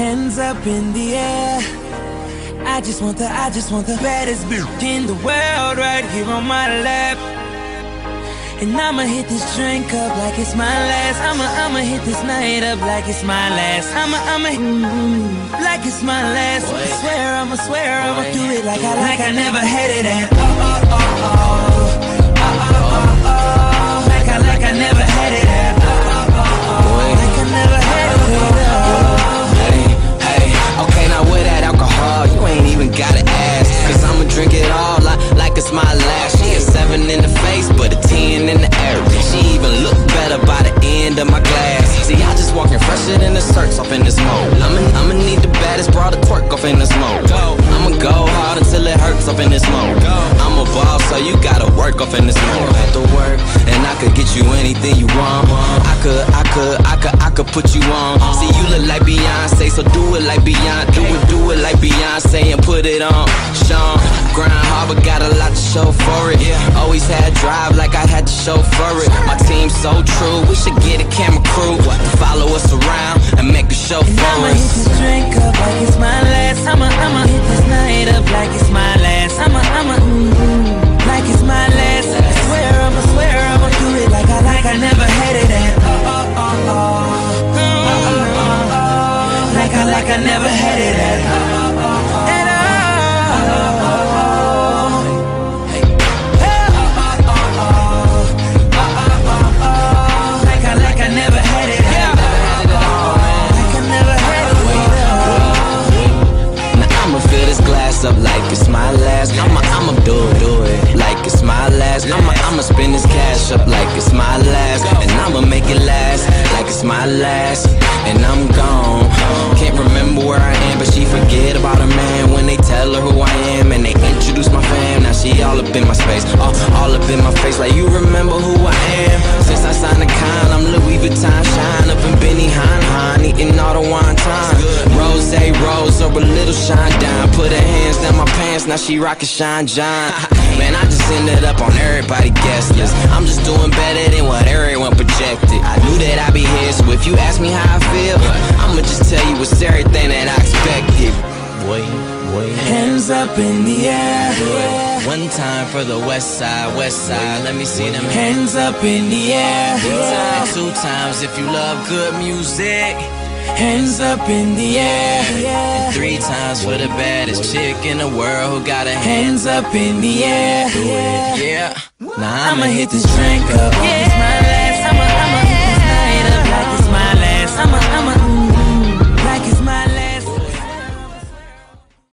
Hands up in the air. I just want the, I just want the baddest bitch in the world right here on my lap. And I'ma hit this drink up like it's my last. I'ma, I'ma hit this night up like it's my last. I'ma, I'ma, mm, like it's my last. I swear, I'ma swear, I'ma do it like I, like I never had it at. Oh, oh, oh, work off in this mode. Have to work, and I could get you anything you want. I could, I could, I could, I could put you on. See, you look like Beyonce, so do it like Beyonce. Do it, do it like Beyonce and put it on. Sean, grind hard, but got a lot to show for it. Always had drive like I had to show for it. My team's so true, we should get a camera crew to follow us around and make a show for us. Never had it at. Oh. At all. Like I, like I never had it at. Like I never had it Now I'ma fill this glass up like it's my last. I'ma, I'ma do it, do it like it's my last. I'ma, I'ma spend this cash up like it's my last. And I'ma make it last like it's my last. And I'm gone. Little shine down. Put her hands down my pants, now she rockin' Sean John. Man, I just ended up on everybody guest list. I'm just doing better than what everyone projected. I knew that I'd be here, so if you ask me how I feel, I'ma just tell you it's everything that I expected. Boy, boy. Hands up in the air. One time for the west side, west side. Let me see them hands. Hands up in the air. And two times if you love good music. Hands up in the air. And three times for the baddest chick in the world who got her. Hands up in the air. Yeah. Nah, I'ma hit this drink up. Last.